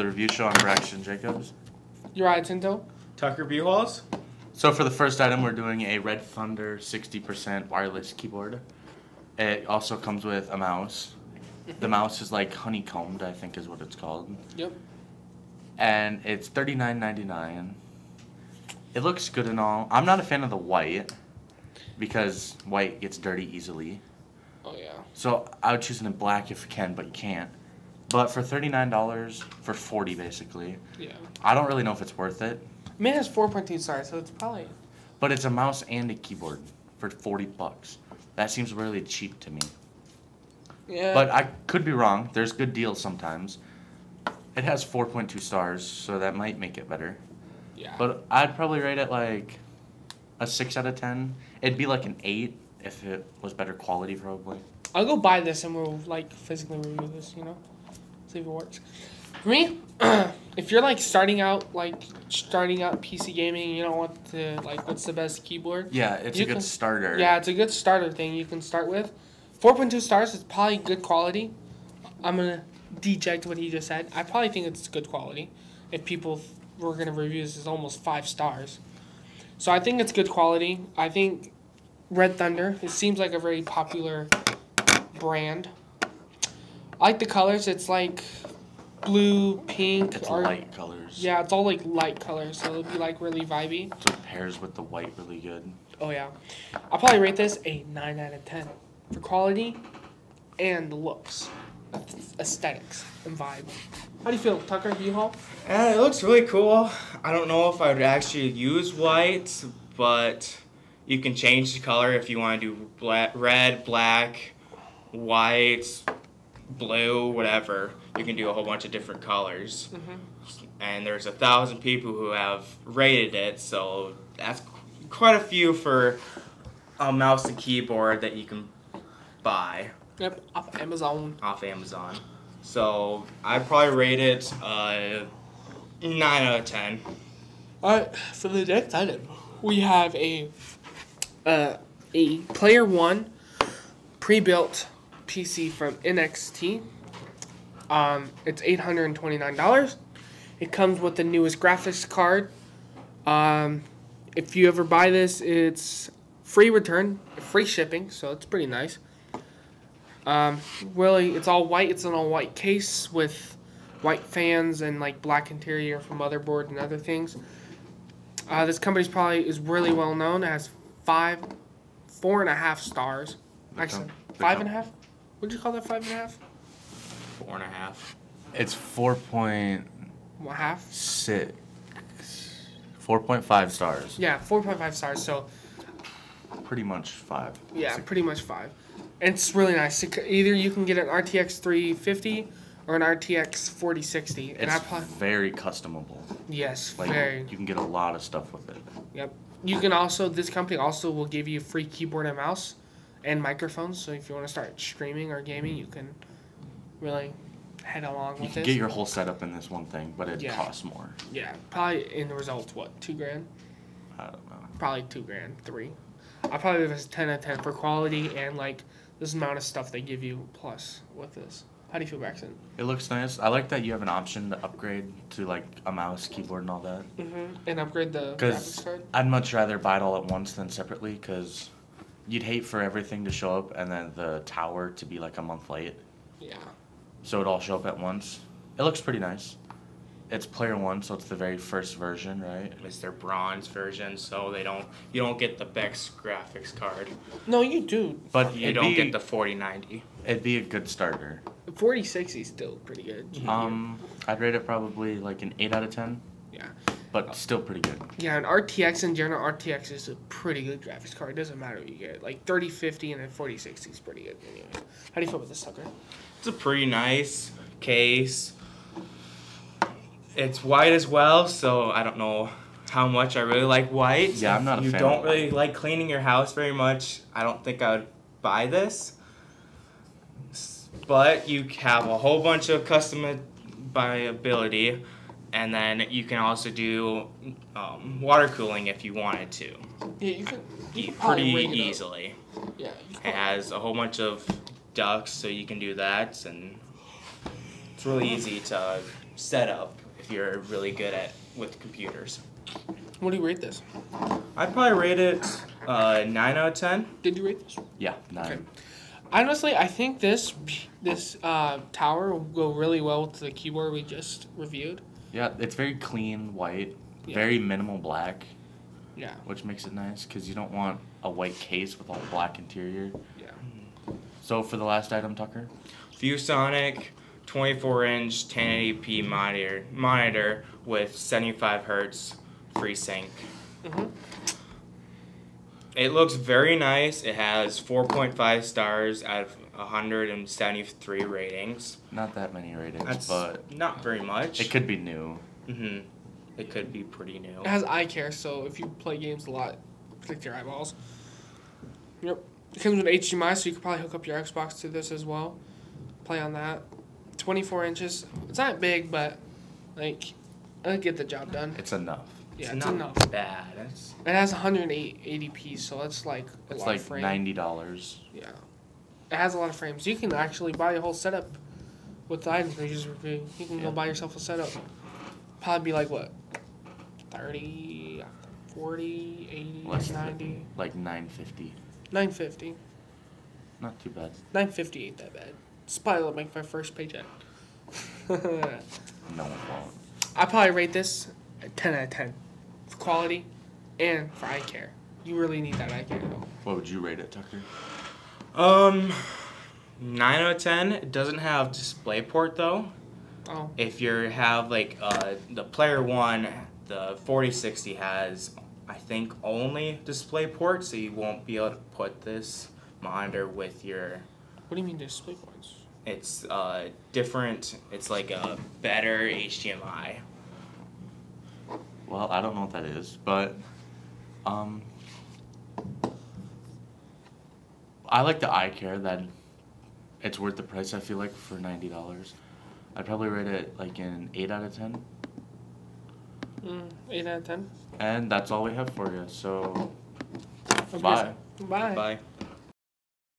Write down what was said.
the review show, I'm Braxton Jacobs. Uriah Tinto. Tucker Buchholz. So for the first item, we're doing a Red Thunder 60% wireless keyboard. It also comes with a mouse. The mouse is like honeycombed, I think is what it's called. Yep. And it's $39.99. It looks good and all. I'm not a fan of the white because white gets dirty easily. Oh yeah. So I would choose it in black if you can, but you can't. But for $39, for 40 basically, Yeah. I don't really know if it's worth it. I mean, it has 4.2 stars, so it's probably. But it's a mouse and a keyboard for 40 bucks. That seems really cheap to me. Yeah. But I could be wrong. There's good deals sometimes. It has 4.2 stars, so that might make it better. yeah. But I'd probably rate it like a 6 out of 10. It'd be like an 8 if it was better quality, probably. I'll go buy this and we'll like physically review this. You know, see if it works. For me, if you're like starting out, like starting out PC gaming, you don't want to like what's the best keyboard. Yeah, it's You a good can- starter. Yeah, it's a good starter thing you can start with. 4.2 stars is probably good quality. I'm gonna deject what he just said. I probably think it's good quality. If people were gonna review this, it's almost five stars. So I think it's good quality. I think Red Thunder. It seems like a very popular brand. I like the colors. It's like blue, pink, It's or light colors. yeah, it's all like light colors, so it'll be like really vibey. So it pairs with the white really good. Oh yeah, I'll probably rate this a nine out of ten for quality and the looks, aesthetics, and vibe. How do you feel, Tucker U-Haul? Yeah, eh, it looks really cool. I don't know if I would actually use white, but you can change the color if you want to do black, red, black, white, blue, whatever. You can do a whole bunch of different colors. And there's a thousand people who have rated it, so that's quite a few for a mouse and keyboard that you can buy Yep, off Amazon. off Amazon. So I'd probably rate it uh, nine out of ten. All right, for the next item, we have a uh, a Player One pre-built PC from NZXT. Um, it's eight hundred and twenty-nine dollars. It comes with the newest graphics card. Um, if you ever buy this, it's free return, free shipping, so it's pretty nice. Um, really, it's all white. It's an all white case with white fans and like black interior for motherboard and other things. Uh, this company's probably is really well known. It has five, four and a half stars. Actually, five and a half. Would you call that five and a half? Four and a half. It's 4.6. What half? six. 4.5 stars. Yeah, four point five stars. So Pretty much 5. yeah, Six- pretty much five. And it's really nice. Either you can get an RTX 350 or an RTX 4060. And It's I probably very customable. yes, Like very. you can get a lot of stuff with it. Yep. You can also this company also will give you a free keyboard and mouse and microphones. So if you want to start streaming or gaming, you can really head along You with can this. get your whole setup in this one thing, but it Yeah. costs more. yeah, probably in the results what two grand? I don't know. Probably two grand, three. I probably give this ten out of ten for quality and like this amount of stuff they give you plus with this. How do you feel, Braxton? It looks nice. I like that you have an option to upgrade to like a mouse, keyboard, and all that. Mm-hmm. And upgrade the graphics Because card. I'd much rather buy it all at once than separately. Because you'd hate for everything to show up and then the tower to be like a month late. Yeah. So it all show up at once. It looks pretty nice. It's player one, so it's the very first version, right? It's their bronze version, so they don't you don't get the best graphics card. No, you do. But You don't be, get the forty ninety. It'd be a good starter. Forty sixty is still pretty good. Um, I'd rate it probably like an eight out of ten. Yeah. But still pretty good. Yeah, and RTX in general, RTX is a pretty good graphics card. It doesn't matter what you get. Like 3050 and then 4060 is pretty good anyway. How do you feel with this sucker? It's a pretty nice case. It's white as well, so I don't know how much I really like white. Yeah, I'm not a If you fan don't really like cleaning your house very much, I don't think I would buy this. But you have a whole bunch of customizability, and then you can also do um, water cooling if you wanted to, Yeah, you can. You e- can probably pretty rig it up. easily. Yeah. you It has a whole bunch of ducts, so you can do that, and it's really easy to set up if you're really good at with computers. What do you rate this? I'd probably rate it uh, nine out of ten. Did you rate this? Yeah, nine. Honestly, I think this this uh, tower will go really well with the keyboard we just reviewed. Yeah, it's very clean white, Yeah. very minimal black, Yeah. which makes it nice because you don't want a white case with all black interior. Yeah. So for the last item, Tucker, ViewSonic 24 inch 1080p monitor monitor with 75 hertz FreeSync. hmm It looks very nice. It has 4.5 stars out of 173 ratings. not that many ratings, That's but not very much. it could be new. hmm It could be pretty new. It has eye care, so if you play games a lot, protect your eyeballs. Yep. It comes with HDMI, so you could probably hook up your Xbox to this as well. Play on that. 24 inches. It's not big, but like, it'll get the job done. It's enough. Yeah, it's it's not enough. bad. It's, It has 180p, so that's like a It's lot like of frames. ninety dollars. Yeah. It has a lot of frames. You can actually buy a whole setup with the items we just reviewed. You can Yeah. go buy yourself a setup. Probably be like what? 30, 40, 80, Less than 90, Like nine fifty. 950. Not too bad. 950 ain't that bad. It's probably like my first paycheck. No one won't. I probably rate this a 10 out of 10 for quality and for eye care. You really need that eye care though. What would you rate it, Tucker? um, 9 out of 10. It doesn't have DisplayPort though. Oh, if you have like uh, the player one, the 4060 has I think only DisplayPort, so you won't be able to put this monitor with your. what do you mean display points? It's uh, different. It's like a better HDMI. Well, I don't know what that is, but um, I like the eye care. That it's worth the price. I feel like for ninety dollars, I'd probably rate it like an eight out of ten. Mm, 8 out of 10. And that's all we have for you. So Okay. bye. Bye. Bye.